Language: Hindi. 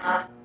Uh-huh.